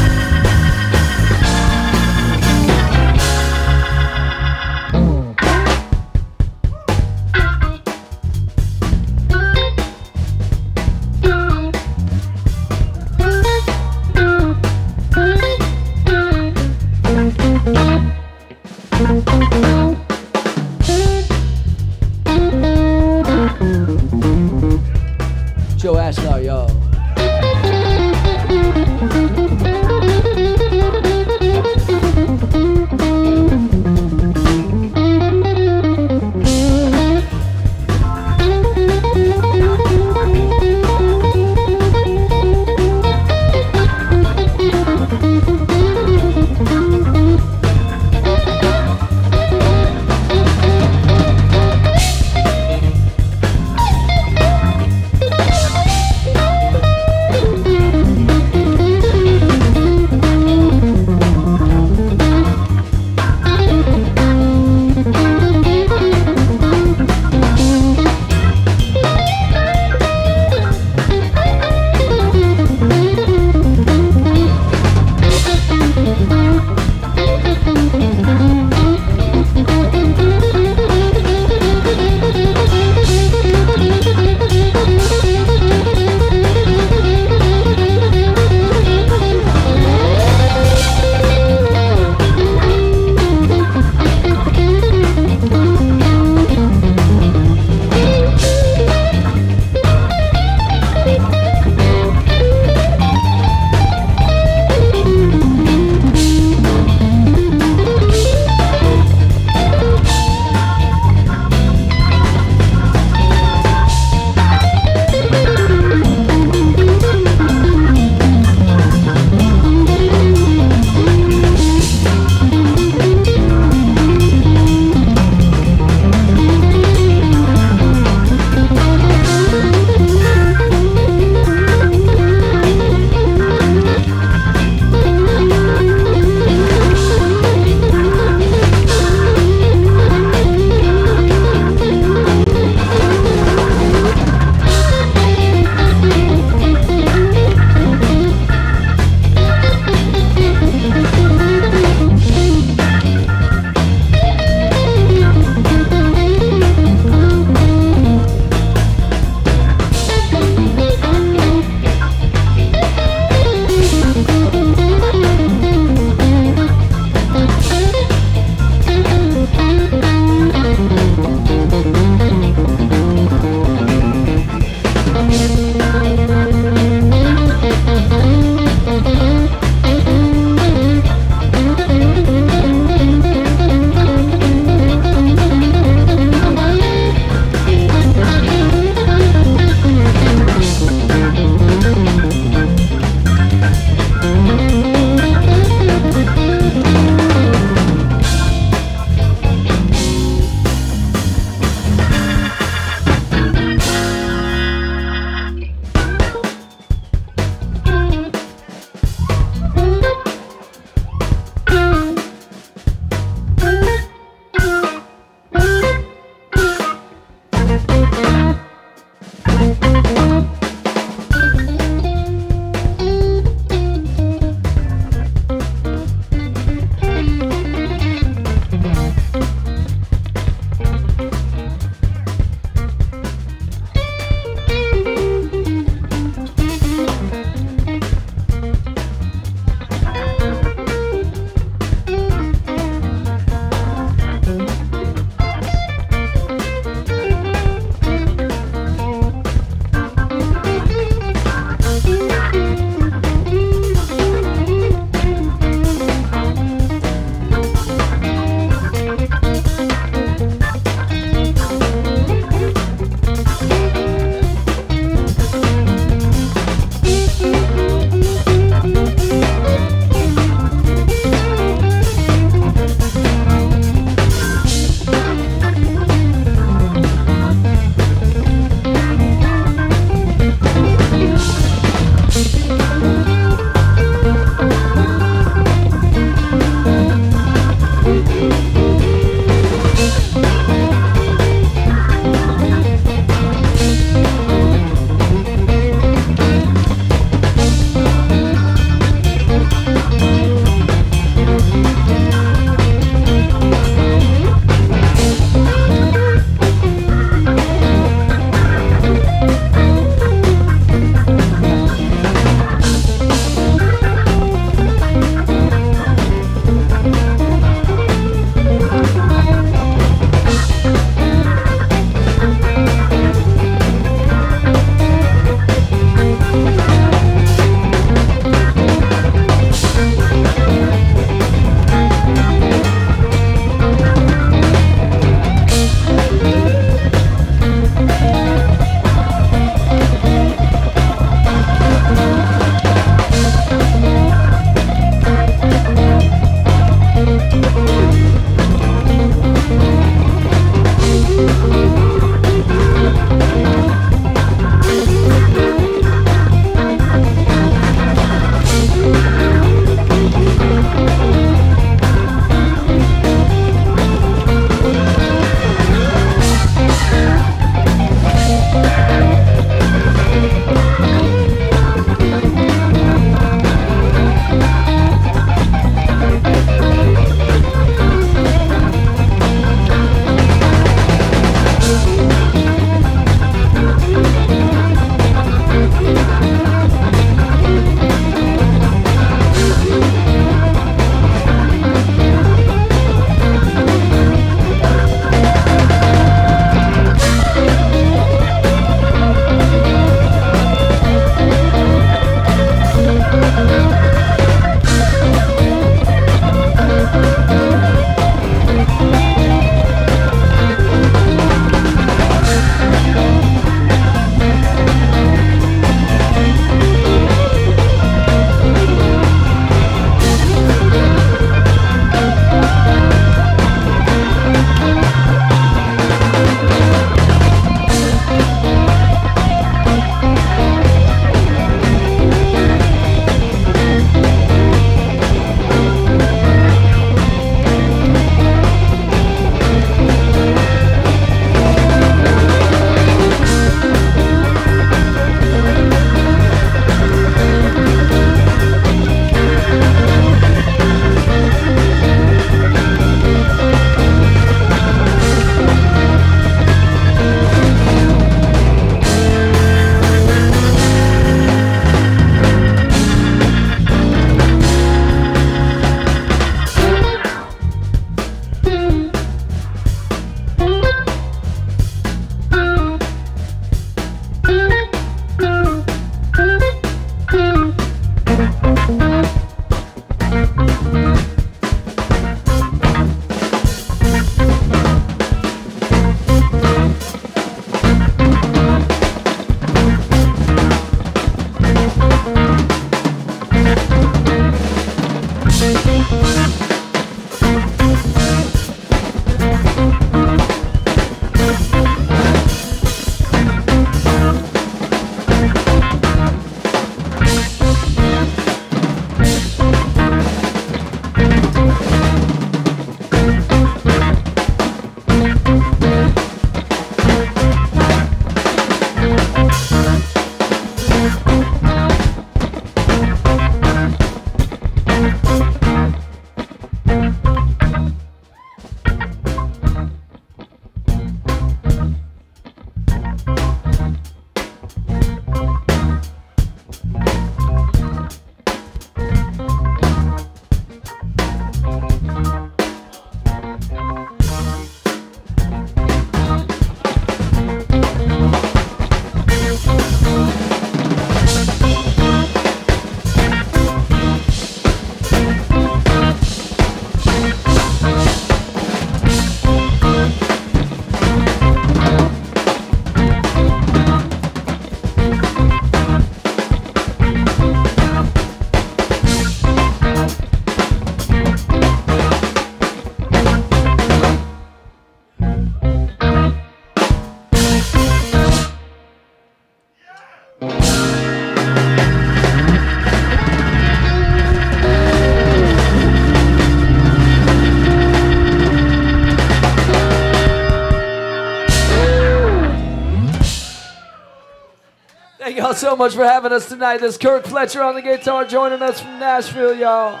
Y'all so much for having us tonight. This Kirk Fletcher on the guitar joining us from Nashville, y'all.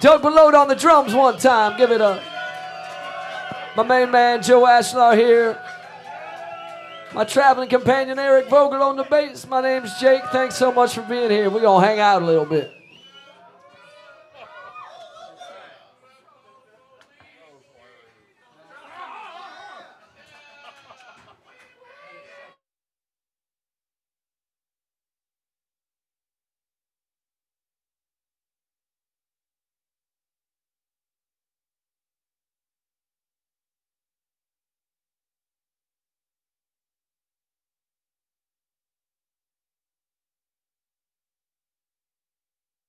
Doug Belote on the drums one time. Give it up. My main man Joe Ashlar here. My traveling companion Eric Vogel on the bass. My name's Jake. Thanks so much for being here. We're going to hang out a little bit.